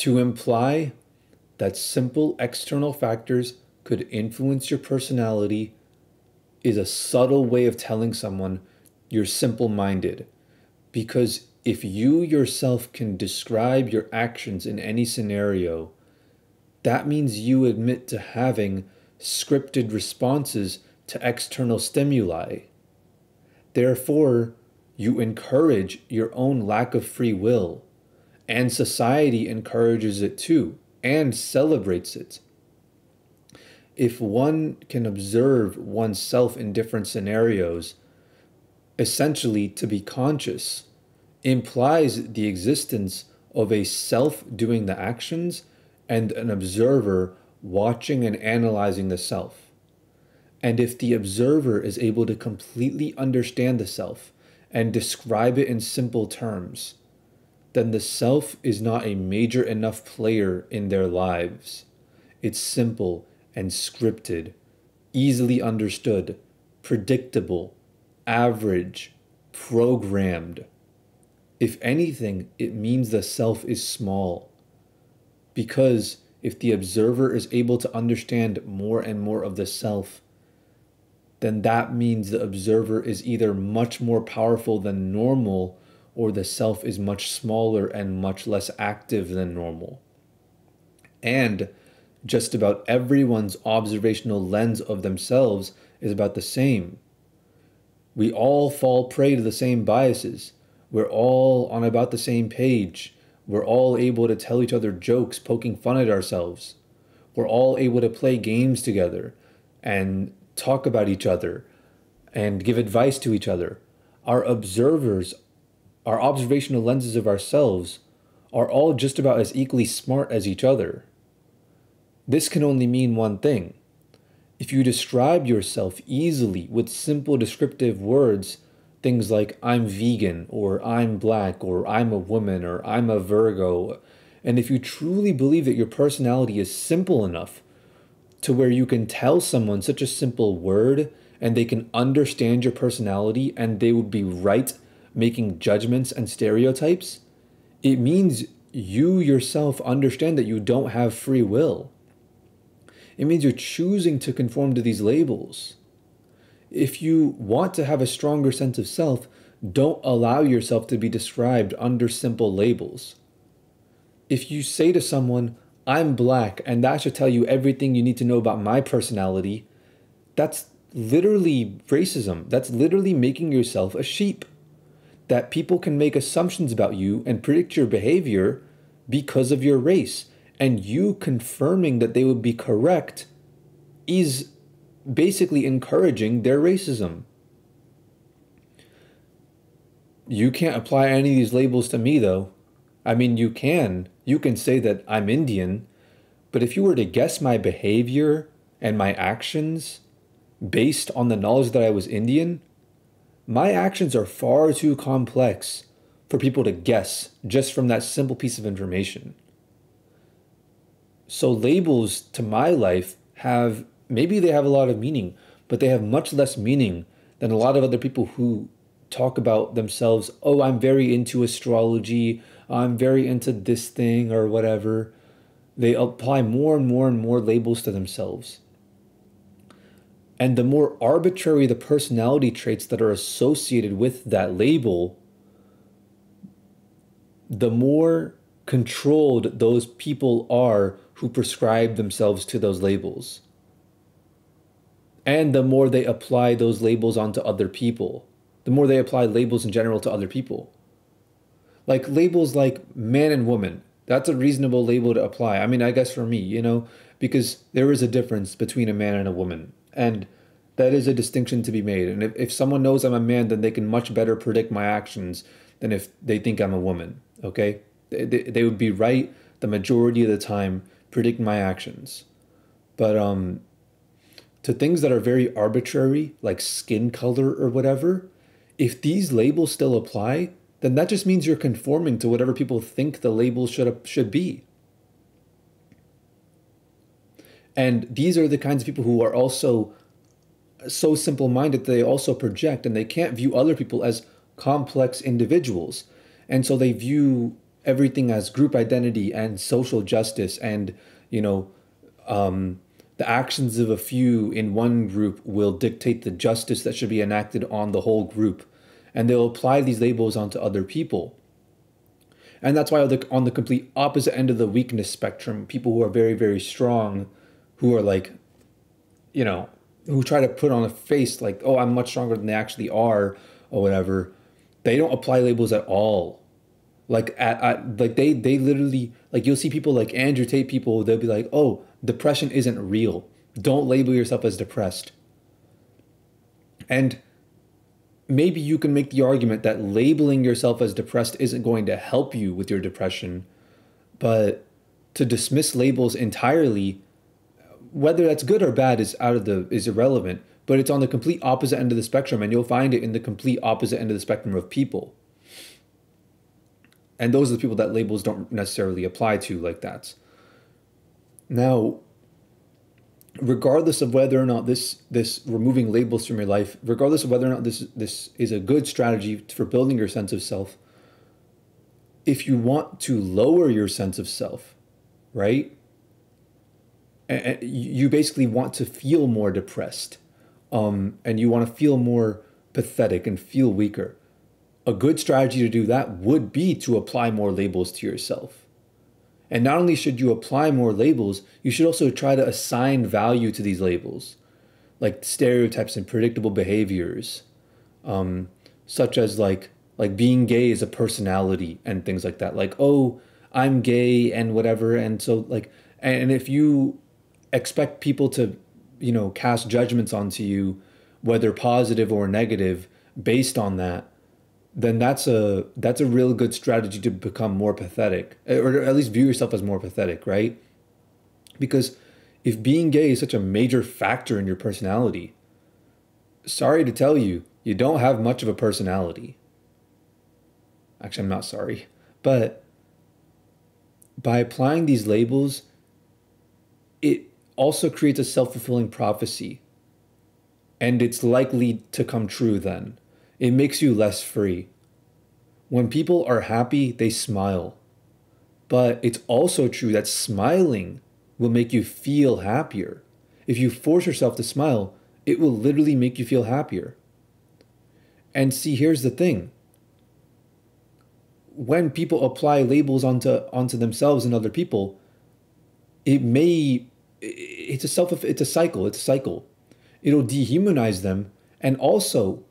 To imply that simple external factors could influence your personality is a subtle way of telling someone you're simple minded. Because if you yourself can describe your actions in any scenario, that means you admit to having scripted responses to external stimuli. Therefore, you encourage your own lack of free will, and society encourages it too and celebrates it. If one can observe oneself in different scenarios, essentially to be conscious implies the existence of a self doing the actions and an observer watching and analyzing the self. And if the observer is able to completely understand the self and describe it in simple terms, then the self is not a major enough player in their lives. It's simple and scripted, easily understood, predictable, average, programmed. If anything, it means the self is small. Because if the observer is able to understand more and more of the self, then that means the observer is either much more powerful than normal or the self is much smaller and much less active than normal. And just about everyone's observational lens of themselves is about the same. We all fall prey to the same biases. We're all on about the same page. We're all able to tell each other jokes, poking fun at ourselves. We're all able to play games together and talk about each other and give advice to each other. Our observers, our observational lenses of ourselves, are all just about as equally smart as each other. This can only mean one thing. If you describe yourself easily with simple descriptive words, things like I'm vegan, or I'm black, or I'm a woman, or I'm a Virgo, and if you truly believe that your personality is simple enough to where you can tell someone such a simple word and they can understand your personality and they would be right making judgments and stereotypes, it means you yourself understand that you don't have free will. It means you're choosing to conform to these labels. If you want to have a stronger sense of self, don't allow yourself to be described under simple labels. If you say to someone, I'm black, and that should tell you everything you need to know about my personality, that's literally racism. That's literally making yourself a sheep. That people can make assumptions about you and predict your behavior because of your race. And you confirming that they would be correct is basically encouraging their racism. You can't apply any of these labels to me, though. I mean, you can. You can say that I'm Indian, but if you were to guess my behavior and my actions based on the knowledge that I was Indian, my actions are far too complex for people to guess just from that simple piece of information. So, labels to my life have maybe they have a lot of meaning, but they have much less meaning than a lot of other people who talk about themselves. Oh, I'm very into astrology. I'm very into this thing or whatever. They apply more and more and more labels to themselves. And the more arbitrary the personality traits that are associated with that label, the more controlled those people are who prescribe themselves to those labels. And the more they apply those labels onto other people, the more they apply labels in general to other people. Like labels like man and woman, that's a reasonable label to apply. I mean, I guess for me, you know, because there is a difference between a man and a woman. And that is a distinction to be made. And if, if someone knows I'm a man, then they can much better predict my actions than if they think I'm a woman. Okay? They, they, they would be right the majority of the time, predict my actions. But um, to things that are very arbitrary, like skin color or whatever, if these labels still apply, then that just means you're conforming to whatever people think the label should should be. And these are the kinds of people who are also so simple minded they also project and they can't view other people as complex individuals. And so they view everything as group identity and social justice and you know um, the actions of a few in one group will dictate the justice that should be enacted on the whole group and they'll apply these labels onto other people and that's why on the, on the complete opposite end of the weakness spectrum people who are very very strong who are like you know who try to put on a face like oh i'm much stronger than they actually are or whatever they don't apply labels at all. Like at, at like they they literally like you'll see people like andrew tate people they'll be like oh depression isn't real. Don't label yourself as depressed. And maybe you can make the argument that labeling yourself as depressed isn't going to help you with your depression but to dismiss labels entirely whether that's good or bad is out of the is irrelevant but it's on the complete opposite end of the spectrum and you'll find it in the complete opposite end of the spectrum of people. And those are the people that labels don't necessarily apply to like that. Now regardless of whether or not this this removing labels from your life regardless of whether or not this this is a good strategy for building your sense of self if you want to lower your sense of self right you basically want to feel more depressed um, and you want to feel more pathetic and feel weaker a good strategy to do that would be to apply more labels to yourself and not only should you apply more labels, you should also try to assign value to these labels, like stereotypes and predictable behaviors, um, such as like like being gay is a personality and things like that. Like, oh, I'm gay and whatever, and so like, and if you expect people to, you know, cast judgments onto you, whether positive or negative, based on that, then that's a that's a real good strategy to become more pathetic or at least view yourself as more pathetic right? Because if being gay is such a major factor in your personality sorry to tell you you don't have much of a personality. Actually i'm not sorry but by applying these labels it also creates a self-fulfilling prophecy and it's likely to come true then it makes you less free. When people are happy, they smile. But it's also true that smiling will make you feel happier. If you force yourself to smile, it will literally make you feel happier. And see, here's the thing. When people apply labels onto onto themselves and other people, it may it's a self it's a cycle, it's a cycle. It'll dehumanize them and also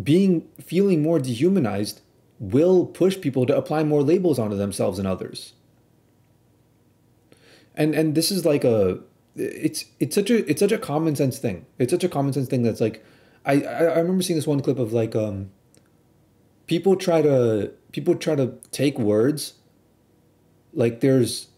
being feeling more dehumanized will push people to apply more labels onto themselves and others. And and this is like a it's it's such a it's such a common sense thing. It's such a common sense thing that's like I I, remember seeing this one clip of like um people try to people try to take words like there's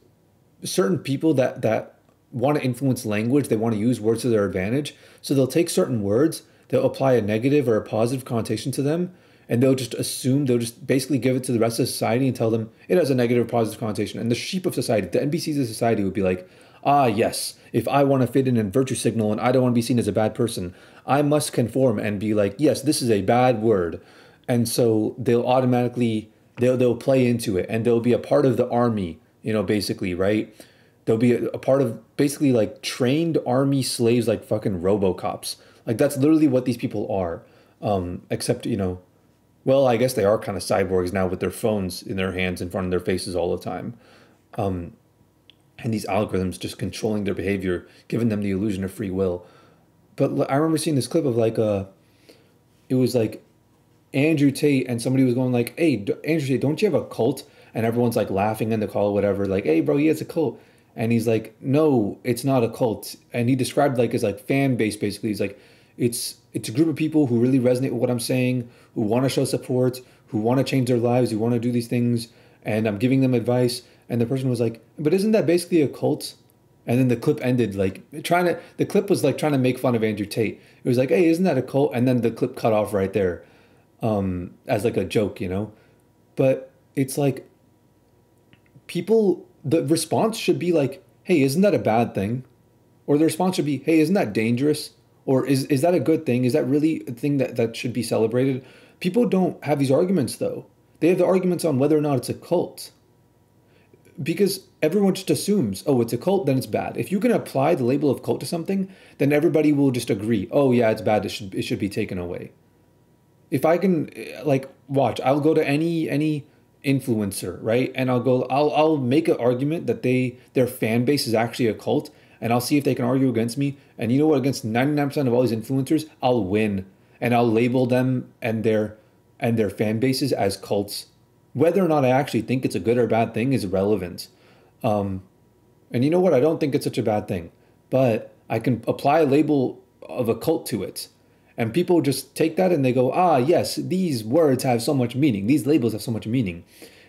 certain people that that want to influence language, they want to use words to their advantage. So they'll take certain words they'll apply a negative or a positive connotation to them and they'll just assume they'll just basically give it to the rest of society and tell them it has a negative or positive connotation. And the sheep of society the npcs of society would be like ah yes if i want to fit in and virtue signal and i don't want to be seen as a bad person i must conform and be like yes this is a bad word. And so they'll automatically they'll, they'll play into it and they'll be a part of the army you know basically right they'll be a, a part of basically like trained army slaves like fucking robocops like that's literally what these people are. Um, except you know, well, I guess they are kind of cyborgs now with their phones in their hands in front of their faces all the time. Um, and these algorithms just controlling their behavior, giving them the illusion of free will. But I remember seeing this clip of like a, uh, it was like Andrew Tate and somebody was going like, "Hey, Andrew Tate, don't you have a cult?" And everyone's like laughing in the call, whatever. Like, "Hey, bro, he has a cult." And he's like, "No, it's not a cult." And he described like his like fan base basically. He's like, it's it's a group of people who really resonate with what I'm saying, who want to show support, who want to change their lives, who want to do these things, and I'm giving them advice. And the person was like, "But isn't that basically a cult?" And then the clip ended like trying to. The clip was like trying to make fun of Andrew Tate. It was like, "Hey, isn't that a cult?" And then the clip cut off right there, um, as like a joke, you know. But it's like people. The response should be like, "Hey, isn't that a bad thing?" Or the response should be, "Hey, isn't that dangerous?" Or is, is that a good thing? Is that really a thing that, that should be celebrated? People don't have these arguments though. They have the arguments on whether or not it's a cult. because everyone just assumes, oh, it's a cult, then it's bad. If you can apply the label of cult to something, then everybody will just agree, oh yeah, it's bad. It should it should be taken away. If I can like watch, I'll go to any any influencer, right? And I'll go I'll I'll make an argument that they their fan base is actually a cult and I'll see if they can argue against me. And you know what? Against 99% of all these influencers, I'll win and I'll label them and their and their fan bases as cults. Whether or not I actually think it's a good or bad thing is irrelevant. Um, and you know what? I don't think it's such a bad thing, but I can apply a label of a cult to it. And people just take that and they go, ah, yes, these words have so much meaning. These labels have so much meaning.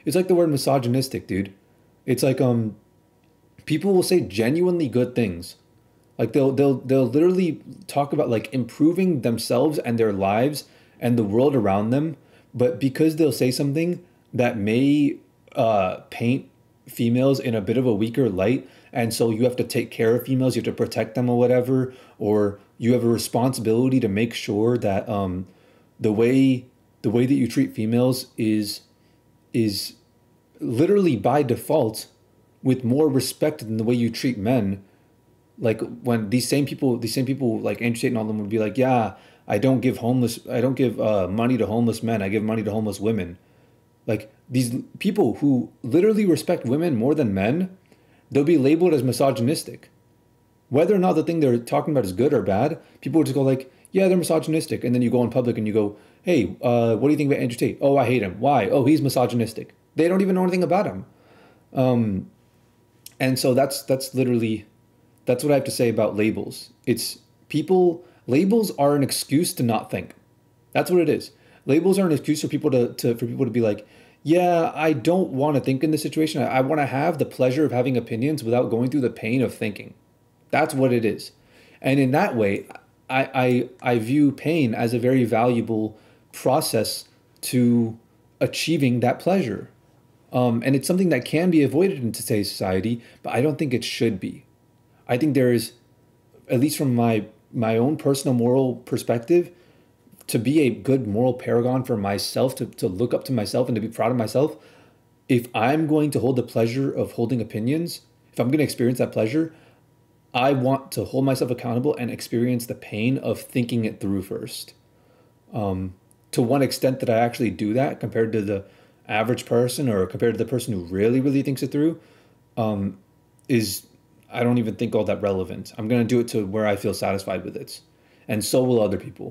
It's like the word misogynistic, dude. It's like um people will say genuinely good things. Like they'll they'll they'll literally talk about like improving themselves and their lives and the world around them, but because they'll say something that may uh, paint females in a bit of a weaker light, and so you have to take care of females, you have to protect them or whatever, or you have a responsibility to make sure that um, the way the way that you treat females is is literally by default with more respect than the way you treat men. Like when these same people, these same people, like Andrew Tate and all them would be like, "Yeah, I don't give homeless, I don't give uh, money to homeless men. I give money to homeless women." Like these people who literally respect women more than men, they'll be labeled as misogynistic. Whether or not the thing they're talking about is good or bad, people would just go like, "Yeah, they're misogynistic," and then you go in public and you go, "Hey, uh, what do you think about Andrew Tate? Oh, I hate him. Why? Oh, he's misogynistic." They don't even know anything about him. Um, and so that's that's literally that's what I have to say about labels. It's people labels are an excuse to not think. That's what it is. Labels are an excuse for people to, to for people to be like, yeah, I don't want to think in this situation. I, I want to have the pleasure of having opinions without going through the pain of thinking. That's what it is. And in that way, I, I, I view pain as a very valuable process to achieving that pleasure. Um, and it's something that can be avoided in today's society, but I don't think it should be. I think there is, at least from my my own personal moral perspective, to be a good moral paragon for myself, to, to look up to myself and to be proud of myself, if I'm going to hold the pleasure of holding opinions, if I'm going to experience that pleasure, I want to hold myself accountable and experience the pain of thinking it through first. Um, to one extent that I actually do that compared to the average person or compared to the person who really, really thinks it through, um, is I don't even think all that relevant. I'm going to do it to where I feel satisfied with it. And so will other people.